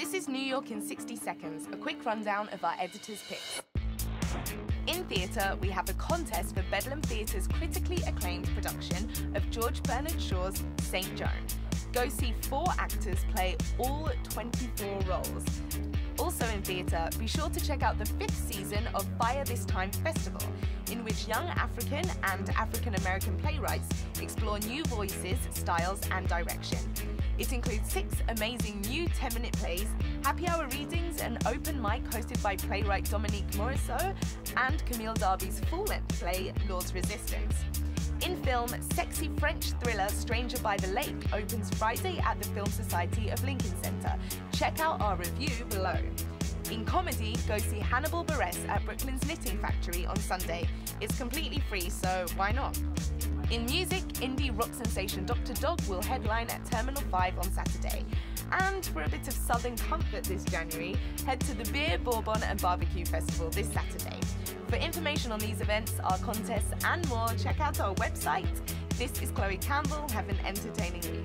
This is New York in 60 seconds, a quick rundown of our editor's picks. In theatre, we have a contest for Bedlam Theatre's critically acclaimed production of George Bernard Shaw's St. Joan. Go see four actors play all 24 roles. Also in theatre, be sure to check out the fifth season of Fire This Time Festival, in which young African and African American playwrights explore new voices, styles, and direction. It includes six amazing new 10 minute plays, happy hour readings, an open mic hosted by playwright Dominique Morisseau, and Camille Darby's full length play, Lord's Resistance. In film, sexy French thriller Stranger by the Lake opens Friday at the Film Society of Lincoln Center. Check out our review below. In comedy, go see Hannibal Buress at Brooklyn's Knitting Factory on Sunday. It's completely free, so why not? In music, indie rock sensation Dr. Dog will headline at Terminal 5 on Saturday. And for a bit of southern comfort this January, head to the Beer, Bourbon and Barbecue Festival this Saturday. For information on these events, our contests, and more, check out our website. This is Chloe Campbell. Have an entertaining week.